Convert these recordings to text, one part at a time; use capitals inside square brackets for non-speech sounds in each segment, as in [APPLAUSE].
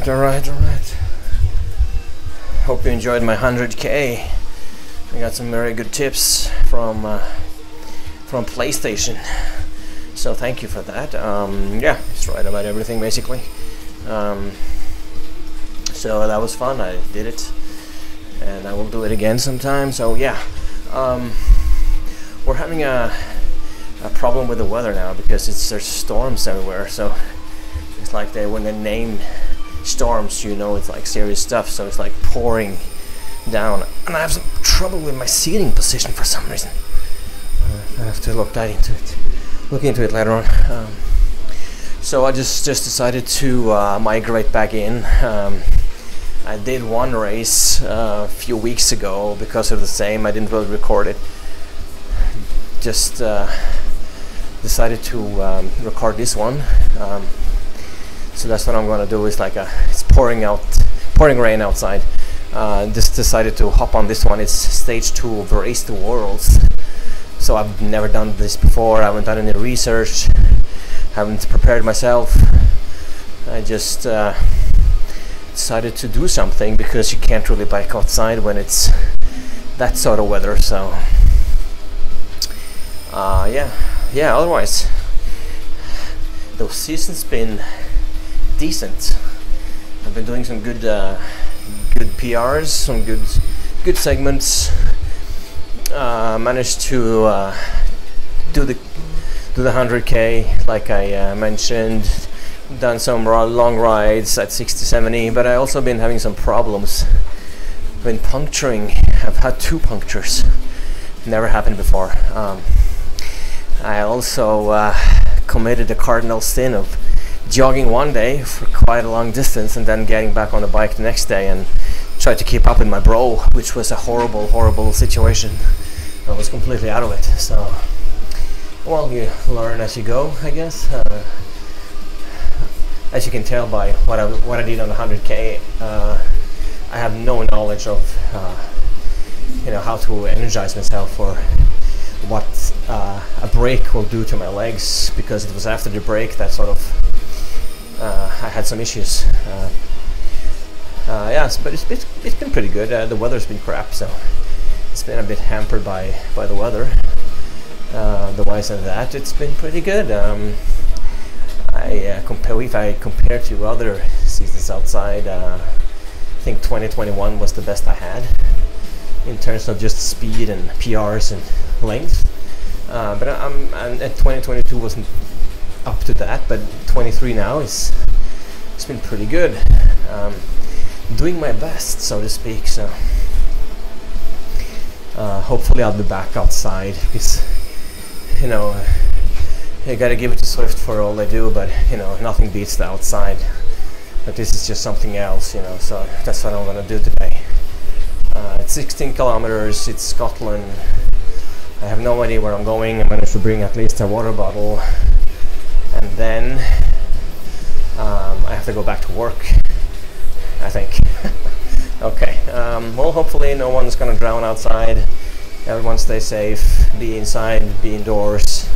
right, all right, all right. Hope you enjoyed my 100k. I got some very good tips from uh, from PlayStation. So thank you for that. Um, yeah, it's right about everything basically. Um, so that was fun. I did it, and I will do it again sometime. So yeah, um, we're having a a problem with the weather now because it's there's storms everywhere. So it's like they they name storms, you know, it's like serious stuff. So it's like pouring down, and I have some trouble with my seating position for some reason. Uh, I have to look that into it. Look into it later on. Um, so I just just decided to uh, migrate back in. Um, I did one race uh, a few weeks ago because of the same. I didn't really record it. Just uh, decided to um, record this one. So that's what I'm gonna do. Is like a it's pouring out, pouring rain outside. Uh, just decided to hop on this one. It's stage two of Race the Worlds. So I've never done this before. I haven't done any research. Haven't prepared myself. I just uh, decided to do something because you can't really bike outside when it's that sort of weather. So uh, yeah, yeah. Otherwise, the season's been decent. I've been doing some good, uh, good PRs, some good, good segments. Uh, managed to uh, do the do the 100k like I uh, mentioned. Done some long rides at 60, 70, but I also been having some problems. Been puncturing. I've had two punctures. Never happened before. Um, I also uh, committed the cardinal sin of jogging one day for quite a long distance and then getting back on the bike the next day and tried to keep up with my bro, which was a horrible, horrible situation. I was completely out of it. So, well, you learn as you go, I guess. Uh, as you can tell by what I what I did on the 100k, uh, I have no knowledge of uh, you know how to energize myself for what uh, a break will do to my legs because it was after the break that sort of I had some issues. Uh, uh yes, but it's, it's, it's been pretty good. Uh, the weather's been crap, so it's been a bit hampered by, by the weather. Uh, otherwise than that, it's been pretty good. Um, I compare if I compare to other seasons outside, I think 2021 was the best I had in terms of just speed and PRs and length. Uh, but I'm, I'm, 2022 wasn't up to that, but 23 now is it's been pretty good. Um, doing my best, so to speak. So uh, hopefully I'll be back outside because you know you gotta give it to Zwift for all they do, but you know nothing beats the outside. But this is just something else, you know. So that's what I'm gonna do today. Uh, it's 16 kilometers. It's Scotland. I have no idea where I'm going. I managed to bring at least a water bottle, and then um, I have to go back to work. I think. [LAUGHS] okay. Um, well, hopefully no one's gonna drown outside. Everyone stay safe. Be inside. Be indoors.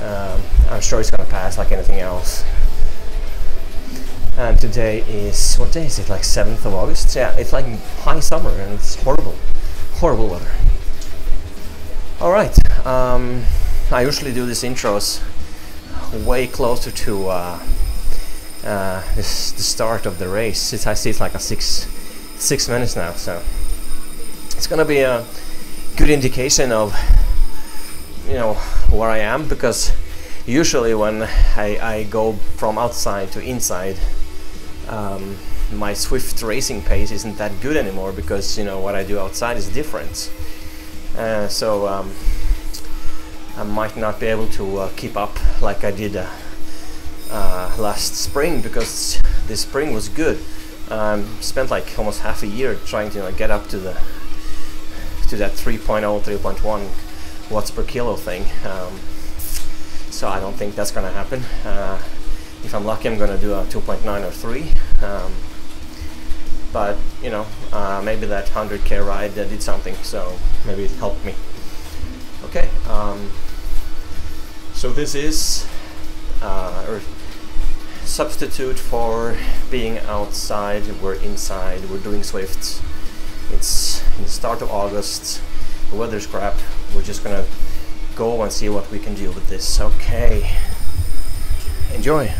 Um, I'm sure it's gonna pass like anything else. And today is what day is it? Like 7th of August. Yeah, it's like high summer and it's horrible, horrible weather. All right. Um, I usually do these intros way closer to uh, uh, this, the start of the race. It's, I see it's like a six six minutes now, so it's gonna be a good indication of you know where I am because usually when I, I go from outside to inside um, my Zwift racing pace isn't that good anymore because you know what I do outside is different uh, so um, I might not be able to uh, keep up like I did uh, uh last spring because this spring was good. Um, spent like almost half a year trying to get up to the to that 3.0, 3.1 watts per kilo thing. Um, so I don't think that's gonna happen. Uh, if I'm lucky, I'm gonna do a 2.9 or 3. Um, but you know uh, maybe that 100k ride did something so maybe it helped me okay um, so this is uh, or substitute for being outside. We're inside. We're doing Zwift. It's the start of August. The weather's crap. We're just gonna go and see what we can do with this. Okay. Enjoy.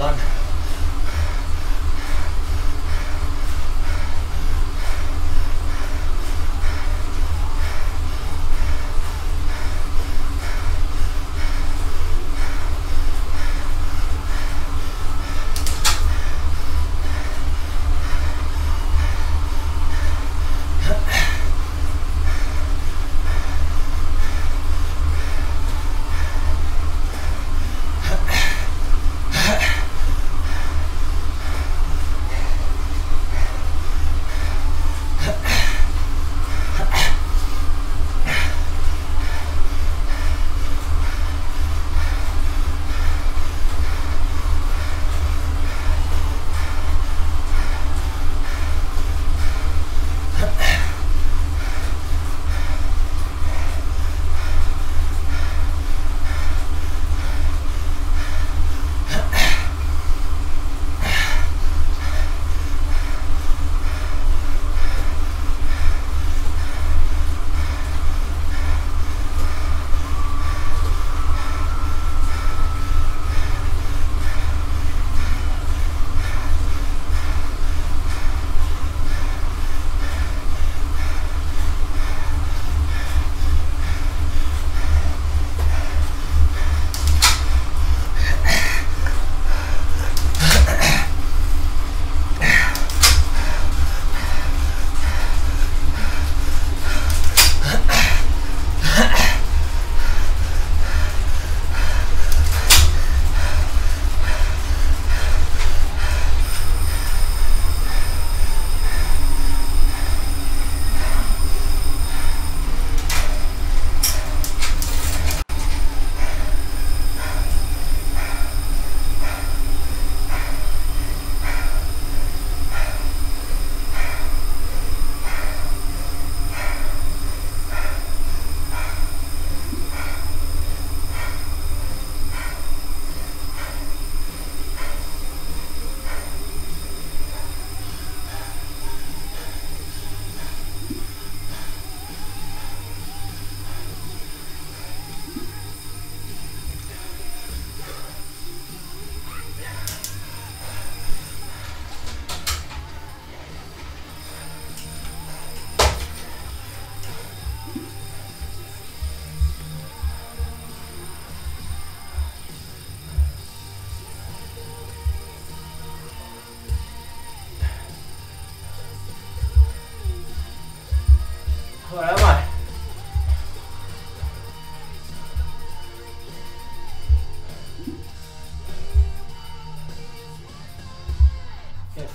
done.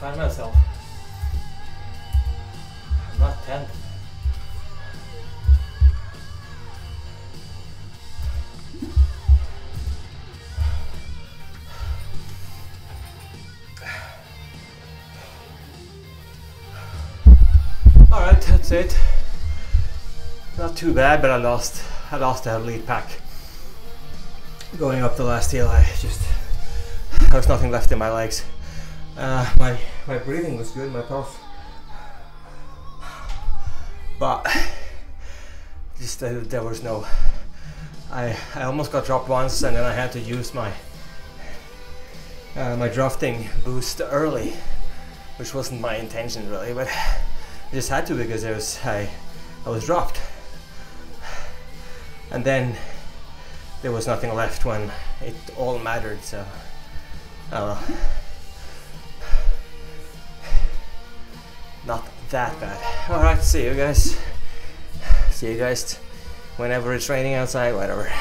Find myself. I'm not 10. Alright, that's it. Not too bad, but I lost I lost the lead pack. Going up the last hill, I just there was nothing left in my legs. Uh, my my breathing was good, my pulse, but just uh, there was no. I I almost got dropped once, and then I had to use my uh, my drafting boost early, which wasn't my intention really, but I just had to because it was I I was dropped, and then there was nothing left when it all mattered. So. Oh that bad. Alright, see you guys. See you guys whenever it's raining outside, whatever.